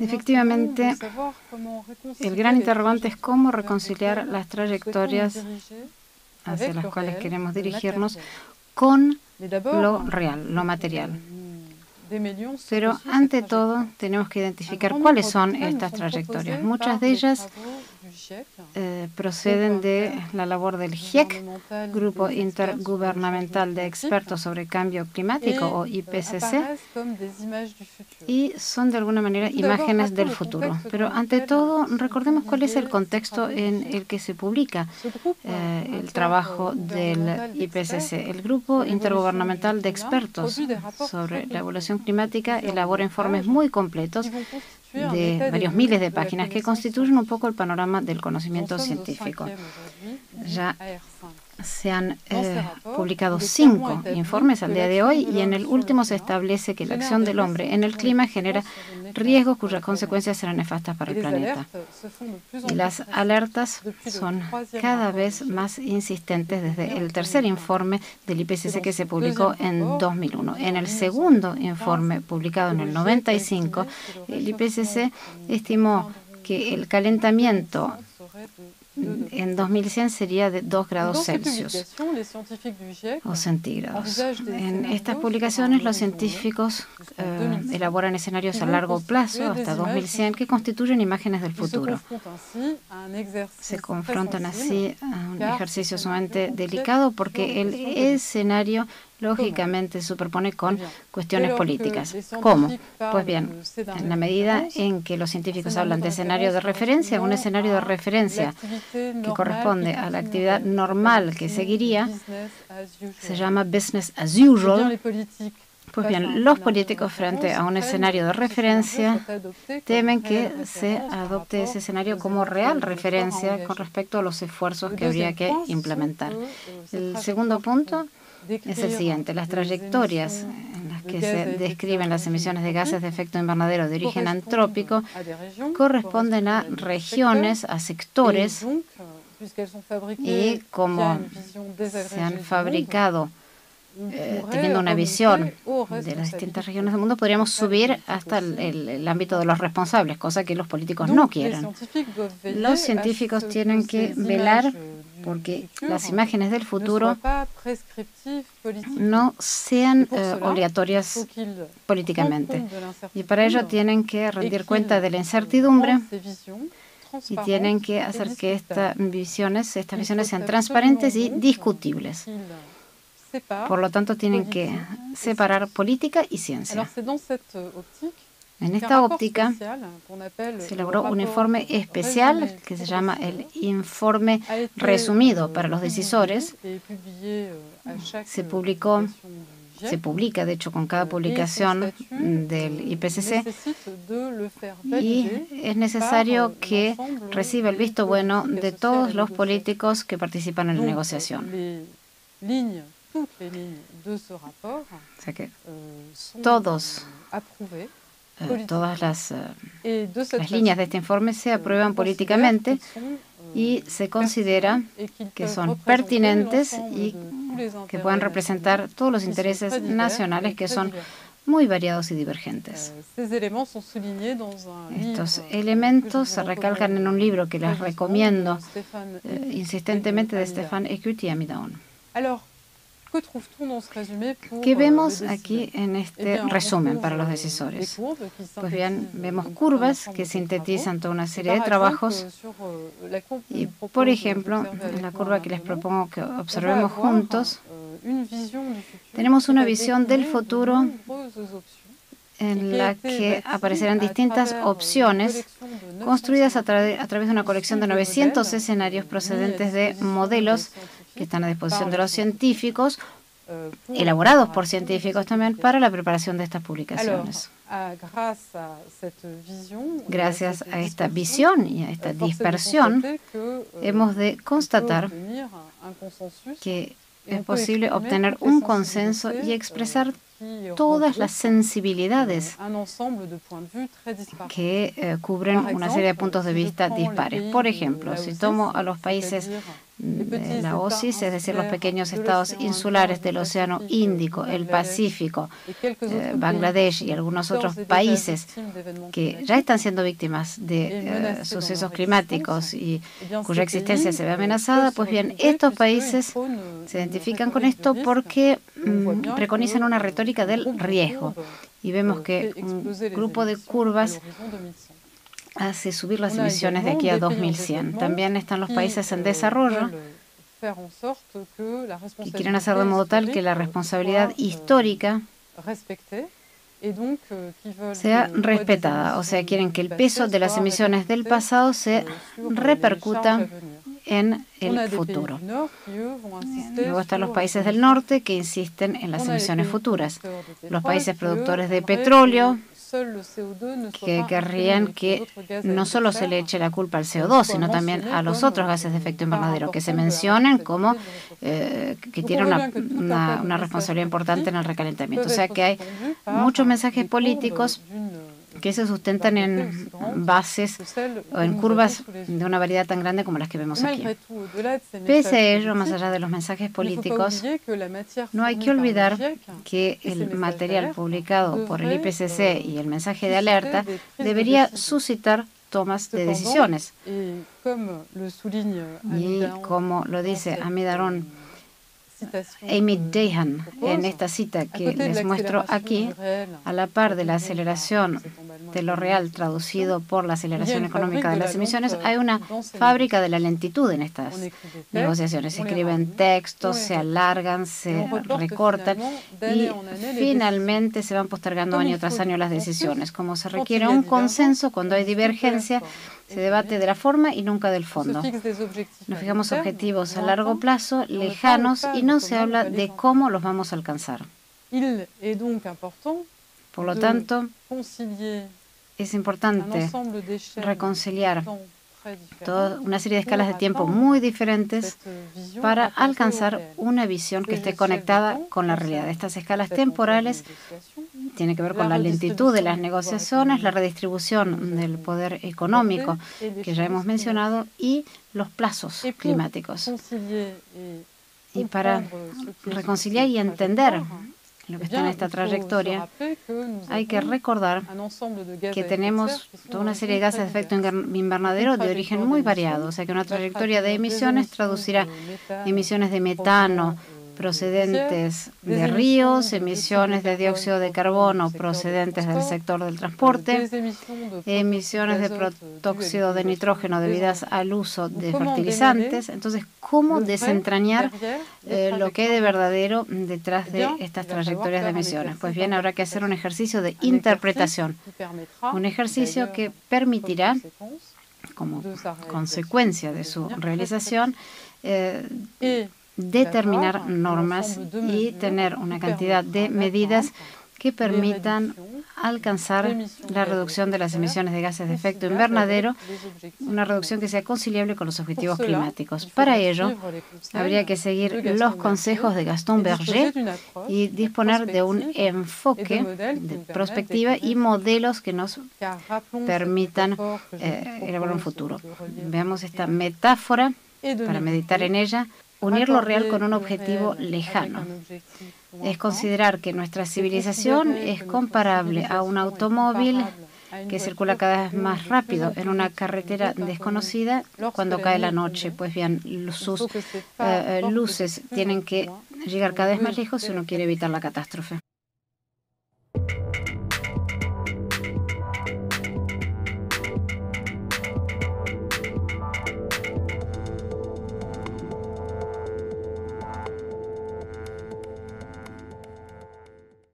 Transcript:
Efectivamente, el gran interrogante es cómo reconciliar las trayectorias hacia las cuales queremos dirigirnos con lo real, lo material. Pero ante todo tenemos que identificar cuáles son estas trayectorias. Muchas de ellas eh, proceden de la labor del GIEC, Grupo Intergubernamental de Expertos sobre Cambio Climático o IPCC, y son de alguna manera imágenes del futuro. Pero ante todo, recordemos cuál es el contexto en el que se publica eh, el trabajo del IPCC. El Grupo Intergubernamental de Expertos sobre la Evolución Climática elabora informes muy completos de varios miles de páginas que constituyen un poco el panorama del conocimiento científico. Ya se han eh, publicado cinco informes al día de hoy y en el último se establece que la acción del hombre en el clima genera riesgos cuyas consecuencias serán nefastas para el planeta. Y las alertas son cada vez más insistentes desde el tercer informe del IPCC que se publicó en 2001. En el segundo informe publicado en el 95, el IPCC estimó que el calentamiento en 2100 sería de 2 grados Celsius. o centígrados. En estas publicaciones los científicos eh, elaboran escenarios a largo plazo hasta 2100 que constituyen imágenes del futuro. Se confrontan así a un ejercicio sumamente delicado porque el escenario lógicamente superpone con cuestiones políticas. ¿Cómo? Pues bien, en la medida en que los científicos hablan de escenario de referencia, un escenario de referencia que corresponde a la actividad normal que seguiría, se llama business as usual. Pues bien, los políticos frente a un escenario de referencia temen que se adopte ese escenario como real referencia con respecto a los esfuerzos que habría que implementar. El segundo punto es el siguiente. Las trayectorias en las que se describen las emisiones de gases de efecto invernadero de origen antrópico corresponden a regiones, a sectores, y como se han fabricado eh, teniendo una visión de las distintas regiones del mundo, podríamos subir hasta el, ámbito de los responsables, cosa que los políticos no quieren. Los científicos tienen que velar porque las imágenes del futuro no sean eh, obligatorias políticamente. Y para ello tienen que rendir cuenta de la incertidumbre y tienen que hacer que estas visiones, estas visiones sean transparentes y discutibles. Por lo tanto, tienen que separar política y ciencia. En esta óptica se elaboró un informe especial que se llama el informe resumido para los decisores. Se publicó se publica, de hecho, con cada publicación del IPCC y es necesario que reciba el visto bueno de todos los políticos que participan en la negociación. O sea que todos eh, todas las, eh, las líneas de este informe se aprueban políticamente y se considera que son pertinentes y que puedan representar todos los intereses nacionales que son muy variados y divergentes. Estos elementos se recalcan en un libro que les recomiendo eh, insistentemente de Stefan Eckert y Amidaon. ¿Qué vemos aquí en este resumen para los decisores? Pues bien, vemos curvas que sintetizan toda una serie de trabajos. y, por ejemplo, en la curva que les propongo que observemos juntos, tenemos una visión del futuro en la que aparecerán distintas opciones construidas a, través de una colección de 900 escenarios procedentes de modelos que están a disposición de los científicos, elaborados por científicos también para la preparación de estas publicaciones. Gracias a esta visión y a esta dispersión, hemos de constatar que es posible obtener un consenso y expresar todas las sensibilidades que eh, cubren una serie de puntos de vista dispares. Por ejemplo, si tomo a los países de la OSIS, es decir, los pequeños estados insulares del Océano Índico, el Pacífico, eh, Bangladesh y algunos otros países que ya están siendo víctimas de eh, sucesos climáticos y cuya existencia se ve amenazada, pues bien, estos países se identifican con esto porque mm, preconizan una retórica del riesgo. Y vemos que un grupo de curvas hace subir las emisiones de aquí a 2100. También están los países en desarrollo y quieren hacer de modo tal que la responsabilidad histórica sea respetada, o sea, quieren que el peso de las emisiones del pasado se repercuta en el futuro. Luego están los países del norte que insisten en las emisiones futuras. Los países productores de petróleo que querrían que no solo se le eche la culpa al CO2, sino también a los otros gases de efecto invernadero, que se mencionen como eh, que tienen una, una responsabilidad importante en el recalentamiento. O sea que hay muchos mensajes políticos que se sustentan en bases o en curvas de una variedad tan grande como las que vemos aquí. Pese a ello, más allá de los mensajes políticos, no hay que olvidar que el material publicado por el IPCC y el mensaje de alerta debería suscitar tomas de decisiones. Y como lo dice Amidaron Amy Dehan en esta cita que les muestro aquí, a la par de la aceleración de lo real traducido por la aceleración económica de las emisiones, hay una fábrica de la lentitud en estas negociaciones. Se escriben textos, se alargan, se recortan y finalmente se van postergando año tras año las decisiones. Como se requiere un consenso cuando hay divergencia, se debate de la forma y nunca del fondo. Nos fijamos objetivos a largo plazo, lejanos, y no se habla de cómo los vamos a alcanzar. Por lo tanto, es importante reconciliar toda una serie de escalas de tiempo muy diferentes para alcanzar una visión que esté conectada con la realidad. Estas escalas temporales tienen que ver con la lentitud de las negociaciones, la redistribución del poder económico que ya hemos mencionado y los plazos climáticos. Y para reconciliar y entender lo que está en esta trayectoria, hay que recordar que tenemos toda una serie de gases de efecto invernadero de origen muy variado, o sea que una trayectoria de emisiones traducirá emisiones de metano, procedentes de ríos, emisiones de dióxido de carbono procedentes del sector del transporte, emisiones de protóxido de nitrógeno debidas al uso de fertilizantes. Entonces, ¿cómo desentrañar eh, lo que hay de verdadero detrás de estas trayectorias de emisiones? Pues bien, habrá que hacer un ejercicio de interpretación, un ejercicio que permitirá como consecuencia de su realización, eh, determinar normas y tener una cantidad de medidas que permitan alcanzar la reducción de las emisiones de gases de efecto invernadero, una reducción que sea conciliable con los objetivos climáticos. Para ello, habría que seguir los consejos de Gaston Berger y disponer de un enfoque de perspectiva y modelos que nos permitan eh, elaborar un futuro. Veamos esta metáfora para meditar en ella unir lo real con un objetivo lejano. Es considerar que nuestra civilización es comparable a un automóvil que circula cada vez más rápido en una carretera desconocida cuando cae la noche. Pues bien, sus eh, luces tienen que llegar cada vez más lejos si uno quiere evitar la catástrofe.